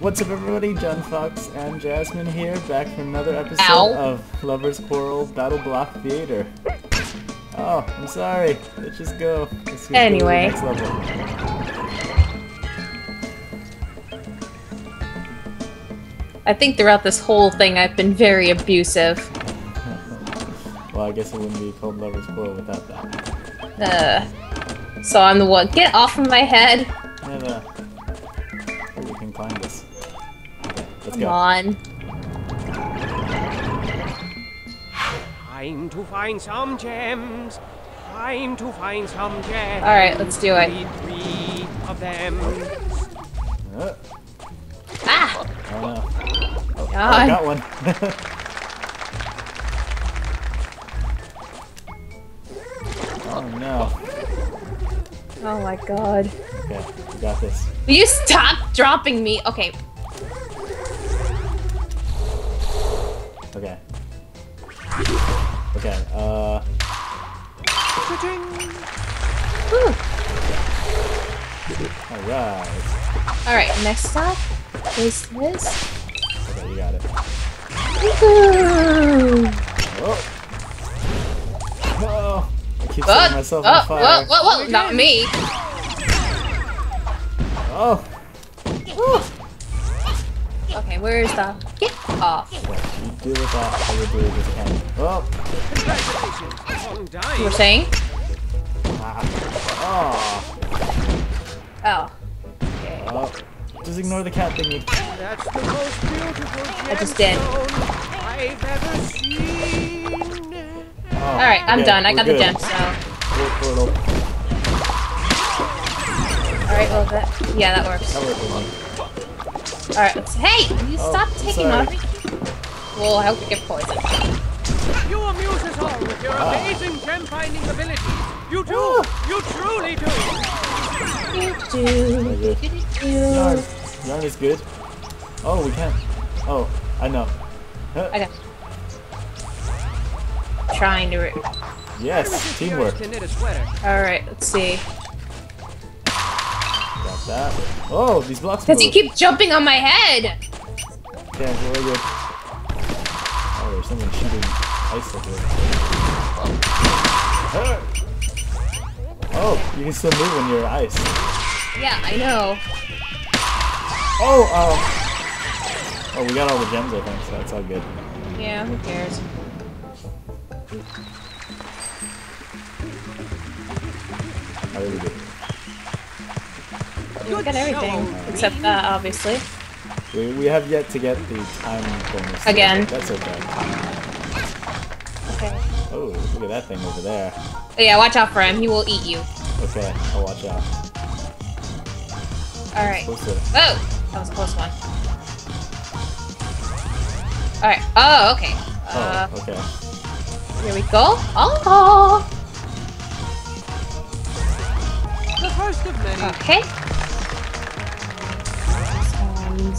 What's up everybody, Jon Fawkes and Jasmine here, back for another episode Ow. of Lovers Quarrel BattleBlock Theater. Oh, I'm sorry. Let's just go. Let's Anyway. Go next level. I think throughout this whole thing I've been very abusive. Well, I guess it wouldn't be called Lovers Quarrel without that. Uh, so I'm the one. Get off of my head! Let's Come go. on. Time to find some gems. Time to find some gems. Alright, let's do it. Need three of them. Uh, Ah! oh no. Oh, oh, I got one. oh no. Oh my god. Okay, we got this. Will you stop dropping me? Okay. Okay. Okay, uh... Whew. Alright. Alright, next up is this. Okay, you got it. Woohoo! Oh! I keep Whoa, setting myself whoa, on fire. whoa, whoa, whoa, not me. Oh! Okay, where is the get off? Okay, you deal with that, I will deal with this can. Oh! You were saying? Ah. Oh! Oh. Okay. Oh! Just ignore the cat thingy. That's the most beautiful I just did. I've ever seen. Oh, Alright, I'm okay, done. I we're got the good. gem, so. Alright, well that yeah, that works. That worked for me. Alright, let's hey! You Oh, stop taking sorry. off. Well, I hope you get poisoned. You amuse us all with your Ah. amazing gem finding abilities. You do. You truly do. Do, do, do, do, Yarn. Yarn is good. Oh, we can't. Oh, I know. Huh. I got trying to Yes, teamwork. To knit a sweater. Alright, let's see. That. Oh, these blocks Because you keep jumping on my head! Okay, really good. Oh, there's someone shooting ice up here. Oh, you can still move when you're ice. Yeah, I know. Oh, oh. Oh, we got all the gems, I think, so that's all good. Yeah, who cares? I really do. We got everything. Except that, obviously. We, we have yet to get the time bonus. Again. That's okay. Okay. Oh, look at that thing over there. Oh, yeah, watch out for him. He will eat you. Okay, I'll watch out. Alright. Supposed to. Oh! That was a close one. Alright. Oh, okay. Uh, Oh, okay. here we go. Oh! The first of many. Okay.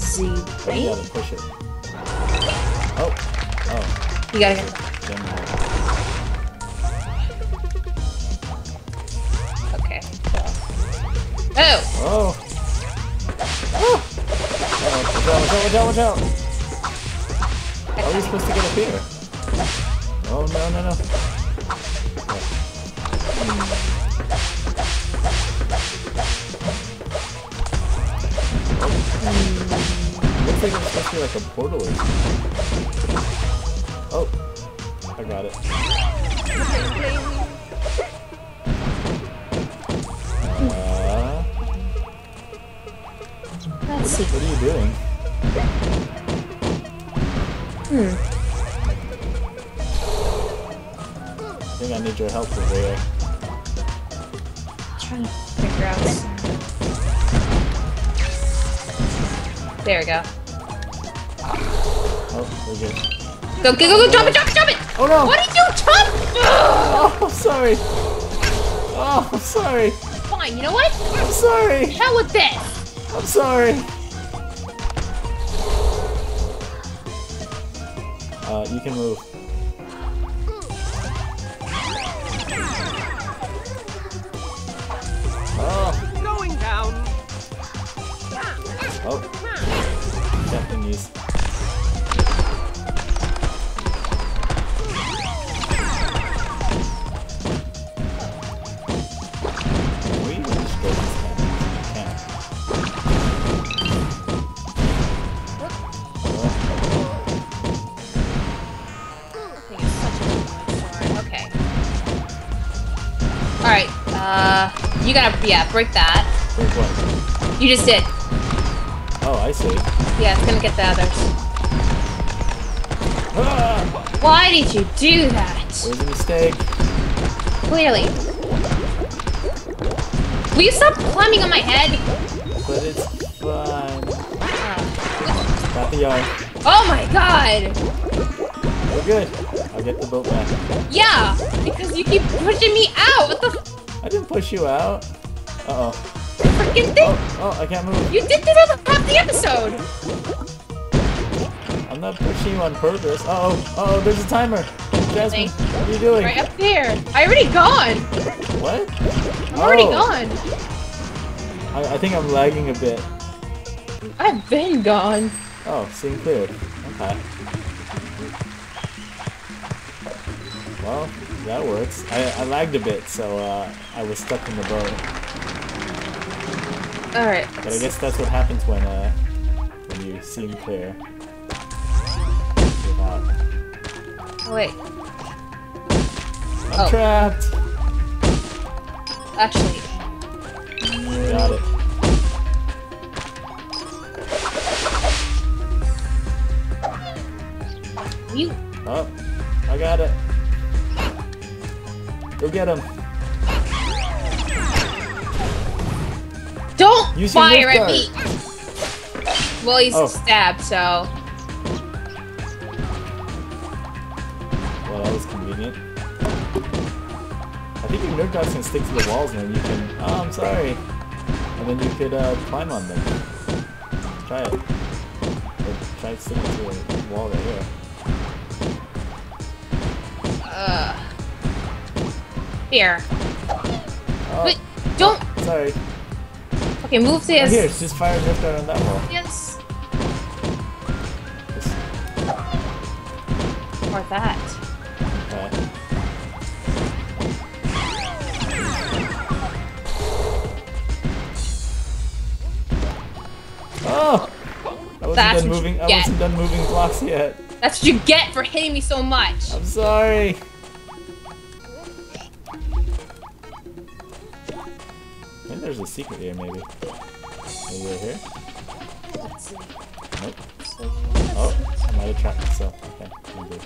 Z. Oh, you gotta push it. Oh, oh, You gotta get gem. Okay. Oh! Oh! Oh! Oh, watch out, watch out, watch out, watch out! How are we supposed to get up here? Oh, no, no, no. Looks like it's supposed to be like a portal or something. Oh, I got it. Uh, Let's see. what are you doing? Hmm. I think I need your help over here. trying to figure out. There we go. Oh, we're good. Go, go, go, go, drop it, drop it, drop it! Oh no! What did you jump? Oh, sorry. Oh, sorry. Fine, you know what? I'm sorry. Hell with this! I'm sorry. Uh, you can move. Oh, Going down. oh. Japanese. You gotta, yeah, break that. wait, what? You just did. Oh, I see. Yeah, it's gonna get the others. Ah! Why did you do that? It was a mistake. Clearly. Will you stop climbing on my head? But it's fine. Uh, Got the yard. oh my god! We're good. I'll get the boat back. Yeah, because you keep pushing me out. What the I didn't push you out. Uh oh. freaking thing? Oh, oh, I can't move. You did this on half the episode. I'm not pushing you on purpose. Uh oh. Uh oh, there's a timer. Jasmine, what are you doing? Right up there. I already gone. What? I'm already Oh, gone. I, I think I'm lagging a bit. I've been gone. Oh, seeing clear. Okay. Well, that works. I, I lagged a bit, so uh, I was stuck in the boat. All right. But I guess that's what happens when uh, when you seem clear. Oh, wait. I'm Oh. trapped. Actually, Got it. you. Oh, I got it. Go get him. Don't Use fire at me. Well, he's Oh. stabbed, so. Well, that was convenient. I think your Nerf darts can stick to the walls, and then you can. Oh, I'm sorry. And then you could uh, climb on them. Try it. Or try sticking to the wall right here. Uh. Here. Oh, Wait, don't. sorry. Okay, move Oh, this. here, just fire out on that wall. Yes. Or that. okay. Oh! I wasn't That's done moving. I wasn't done moving blocks yet. That's what you get for hitting me so much. I'm sorry. There's a secret here, maybe. Maybe right here? Nope. Oh, I might have trapped myself. Okay, I'm good.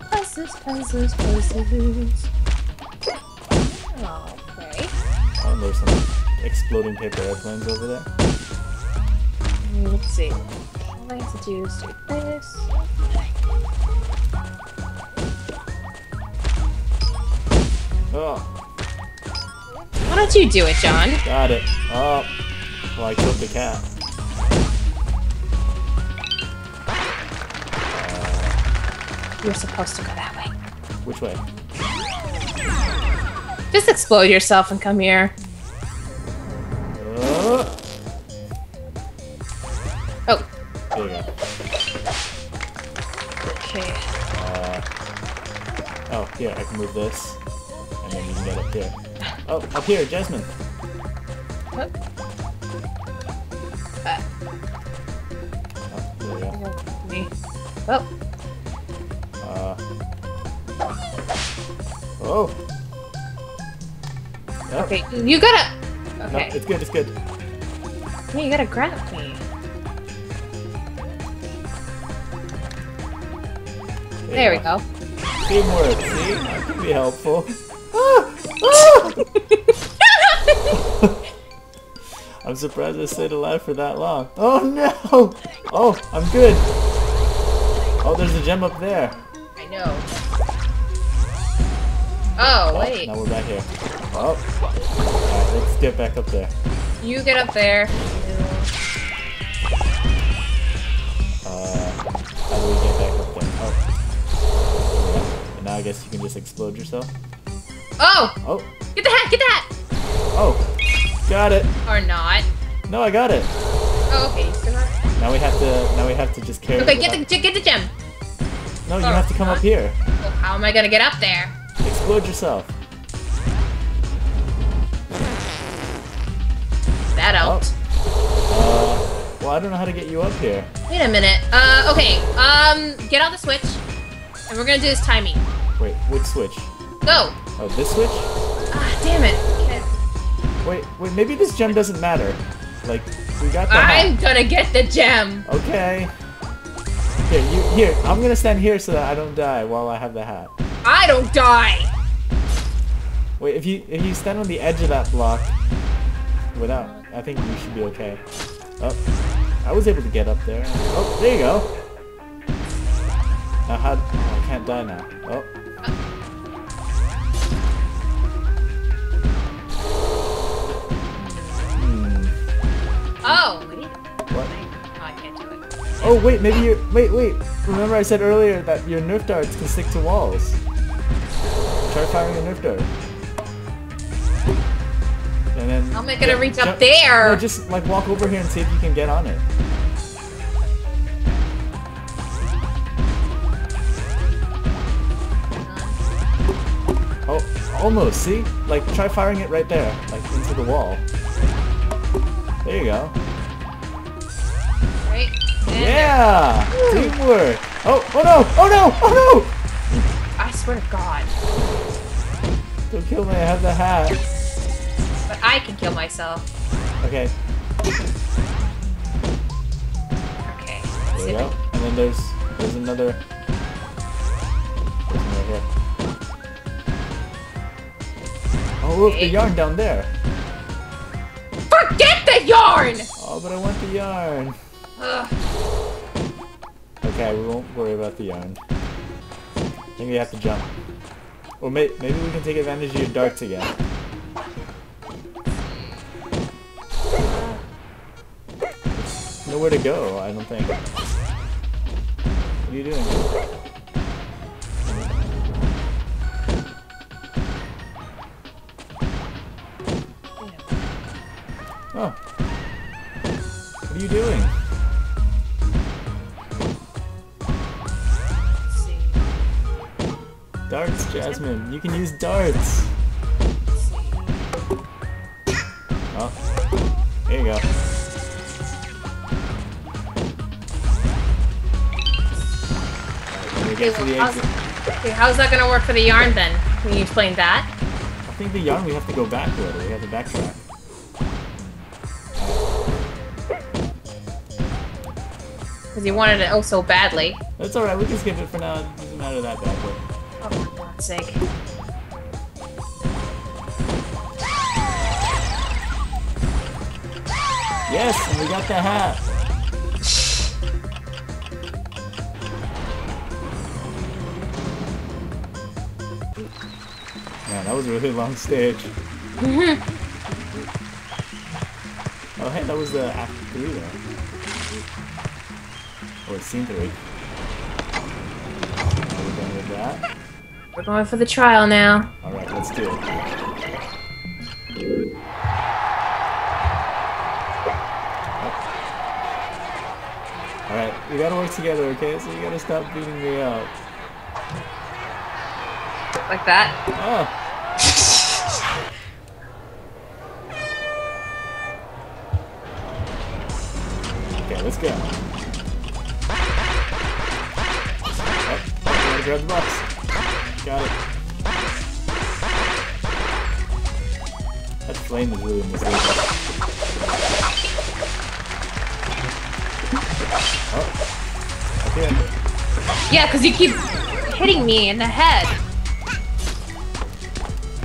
Puzzles, puzzles, puzzles. Oh, okay. Oh, there's some exploding paper airplanes over there. Let's see. All I have to do is do this. Oh, Why don't you do it, Jon? got it. Oh, well, I killed the cat. Uh, You're supposed to go that way. Which way? Just explode yourself and come here. Here, Jasmine. What? Uh, Oh, there you go. me. Oh, Uh. Oh. Yep. okay. You gotta. No, Okay. it's good. It's good. Yeah, you gotta grab me. There we go. Teamwork. See, that can be helpful. Ah! Ah! I'm surprised I stayed alive for that long. Oh no! Oh, I'm good. Oh, there's a gem up there. I know. Oh, Oh, wait. now we're back here. Oh. Alright, let's get back up there. You get up there. Uh, how do we get back up there? Oh. There we go. And now I guess you can just explode yourself. Oh! Oh, Get the hat! Get the hat! oh, got it. Or not. No, I got it. Oh, okay. Still? Now we have to. Now we have to just carry. Okay, get the get the gem. No, you have to come up here. Well, how am I gonna get up there? Explode yourself. That helped. Uh, well, I don't know how to get you up here. Wait a minute. Uh, okay. Um, get on the switch, and we're gonna do this timing. Wait, which switch? Go. Oh, this switch? Ah, damn it. Wait, wait, maybe this gem doesn't matter. Like, we got the I'm gonna get the gem. Okay. Here, you here. I'm gonna stand here so that I don't die while I have the hat. I don't die. Wait, if you if you stand on the edge of that block without, I think you should be okay. Oh, I was able to get up there. Oh, there you go. Now how? Oh, I can't die now. Oh. Oh, wait. What? Oh, I can't do it. Oh wait, maybe you. Wait, wait. Remember I said earlier that your Nerf darts can stick to walls. Try firing a Nerf dart. And then. How am I gonna ju- reach up there? No, just like walk over here and see if you can get on it. Oh, almost. See? Like try firing it right there, like into the wall. There you go. Right. Yeah! Teamwork! Oh, oh no! Oh no! Oh no! I swear to God. Don't kill me, I have the hat. But I can kill myself. Okay, Okay. there we go. And then there's there's another. There's another here. Oh look, the Okay. yarn down there. Forget the yarn! Oh, but I want the yarn. Ugh. Okay, we won't worry about the yarn. I think we have to jump. Well, may maybe we can take advantage of your darts again. Nowhere to go, I don't think. What are you doing? Are you doing? Darts, Jasmine. You can use darts. Oh, there you go. Alright, when get to the how's, exit, okay, how's that gonna work for the yarn then? Can you explain that? I think the yarn we have to go back a little. We have to backtrack. Because he wanted it oh so badly. That's alright, we can skip it for now. It doesn't matter that badly. Oh, for God's sake. Yes, and we got the hat. Man, that was a really long stage. Mm-hmm. oh, hey, that was the act three there. Or scene three. Are we done with that? We're going for the trial now. Alright, let's do it. Alright, we gotta work together, okay? So you gotta stop beating me up. Like that. Oh! Okay, let's go. Grab the box. Got it. That flame is really misleading. Oh. Okay. Yeah, because you keep hitting me in the head.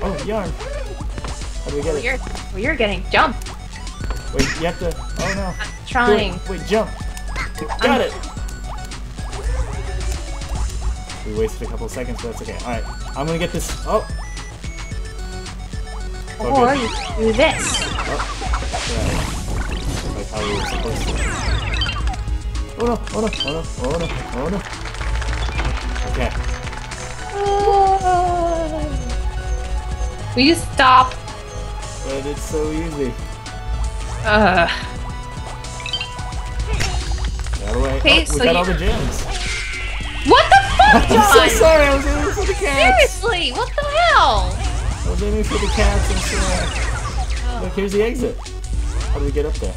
Oh, yarn. How do we get Well, it? you're, well, you're getting jumped. Wait, you have to. Oh no. I'm trying. Wait, jump. Got it. We wasted a couple seconds, but that's okay. Alright, I'm gonna get this. Oh! Oh, Or good. you do this. Oh, yeah. Like how we were supposed to. Oh no, oh no, oh no, oh no, oh no. Okay. Will you stop? But it's so easy. Ugh. Okay, Oh, we so got you. all the gems. What the I'm so sorry, I was aiming for the cats. Seriously, what the hell? I was aiming for the cats and so. Look, here's the exit. How do we get up there?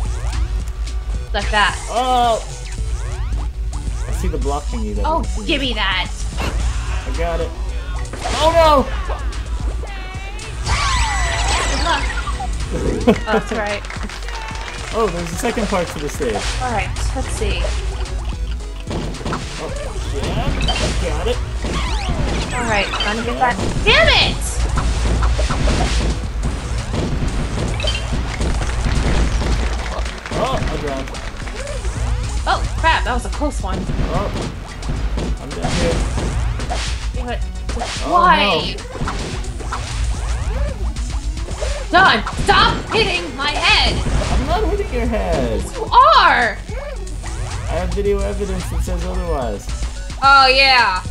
Like that. Oh! I see the block thingy that Oh, give me that. I got it. Oh no! Good luck. oh, that's right. Oh, there's a second part to the stage. All right, let's see. Oh, yeah, got it. All right, gonna get that. Damn it! Oh, I drowned. Oh crap, that was a close one. Oh, I'm down here. What? Oh, Why? Jon, stop hitting my head! I'm not hitting your head. You are! I have video evidence that says otherwise. Oh yeah.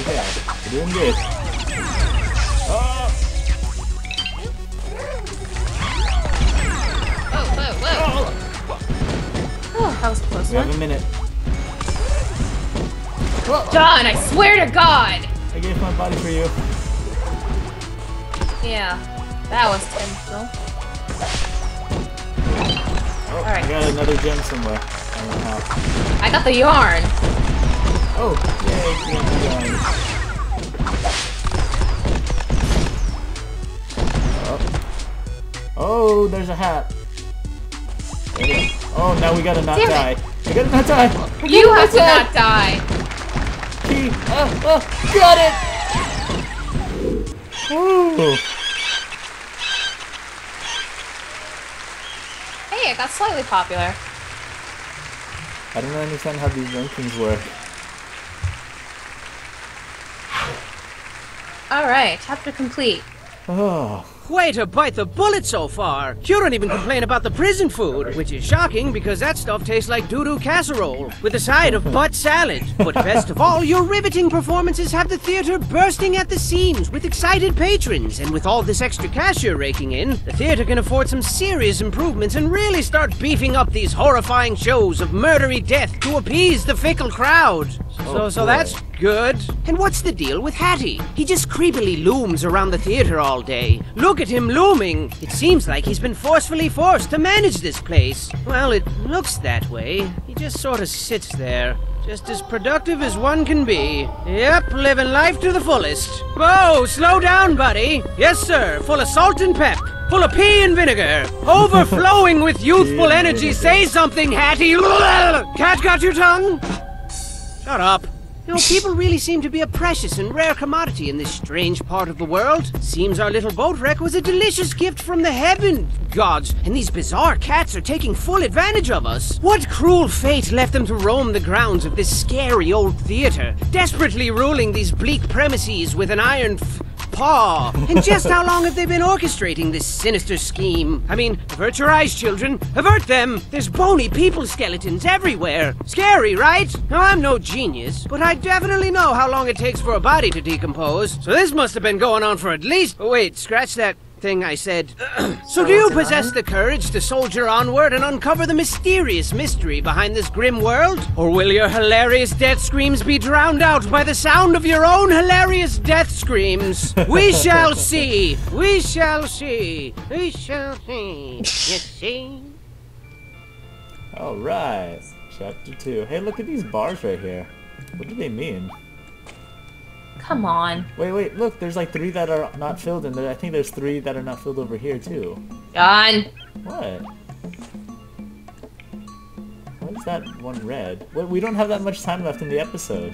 Okay, we're doing good. Oh, Whoa, whoa, whoa. Oh, that was a close we have a minute. Whoa, Jon, I swear to God! I gave my body for you. Yeah, that was tensional. Oh, Alright. I got another gem somewhere. I don't know how. I got the yarn. Oh, yay, yay. Oh. oh, there's a hat. There. Oh, now we gotta not Damn die. it. We gotta not die. You have to die. not die. Oh, oh, got it. Ooh. Hey, I got slightly popular. I don't understand how these rankings work. Alright, chapter complete. Oh, Way to bite the bullet so far. You don't even complain about the prison food, which is shocking because that stuff tastes like doo-doo casserole with a side of butt salad. But best of all, your riveting performances have the theater bursting at the seams with excited patrons. And with all this extra cash you're raking in, the theater can afford some serious improvements and really start beefing up these horrifying shows of murdery death to appease the fickle crowd. So, Oh, so that's Good. And what's the deal with Hatty? He just creepily looms around the theater all day. Look at him looming. It seems like he's been forcefully forced to manage this place. Well, it looks that way. He just sort of sits there. Just as productive as one can be. Yep, living life to the fullest. Whoa, slow down, buddy. Yes, sir. Full of salt and pep. Full of pea and vinegar. Overflowing with youthful energy. Say something, Hatty. Cat got your tongue? Shut up. You know, people really seem to be a precious and rare commodity in this strange part of the world. Seems our little boat wreck was a delicious gift from the heaven gods, and these bizarre cats are taking full advantage of us. What cruel fate left them to roam the grounds of this scary old theater, desperately ruling these bleak premises with an iron paw? And just how long have they been orchestrating this sinister scheme? I mean, avert your eyes, children. Avert them! There's bony people skeletons everywhere. Scary, right? Now, I'm no genius, but I definitely know how long it takes for a body to decompose. So this must have been going on for at least. Oh, wait, scratch that thing I said. so do you possess the courage to soldier onward and uncover the mysterious mystery behind this grim world? Or will your hilarious death screams be drowned out by the sound of your own hilarious death screams? We shall see. We shall see. We shall see. You see? all right. Chapter two. Hey, look at these bars right here. What do they mean? Come on. Wait, wait, look, there's like three that are not filled, and there, I think there's three that are not filled over here too. Jon. What? Why is that one red? Wait, we don't have that much time left in the episode.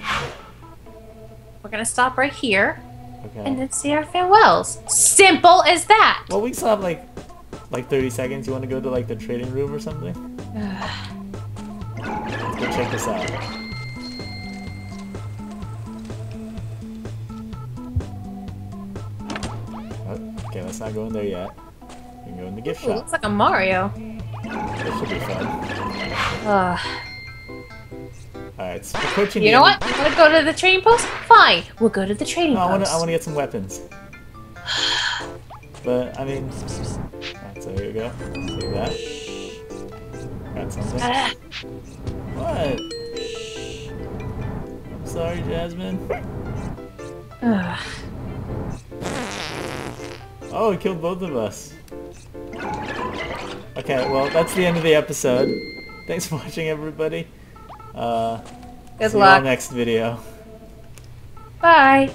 We're gonna stop right here and Okay. then say our farewells. Simple as that. Well, we still have like, like 30 seconds. You want to go to like the trading room or something? Let's go check this out. Let's not go in there yet. We can go in the gift Ooh, shop. looks like a Mario. This should be fun. Ugh. Alright, it's approaching You know what? Want to go to the trading post? Fine. We'll go to the trading No, I want to. post. I want to get some weapons. But I mean, alright, so here we go. Take that. Got something. Ah, What? I'm sorry, Jasmine. ugh. Oh, it killed both of us. Okay, well, that's the end of the episode. Thanks for watching, everybody. Uh, Good see you all luck. next video. Bye.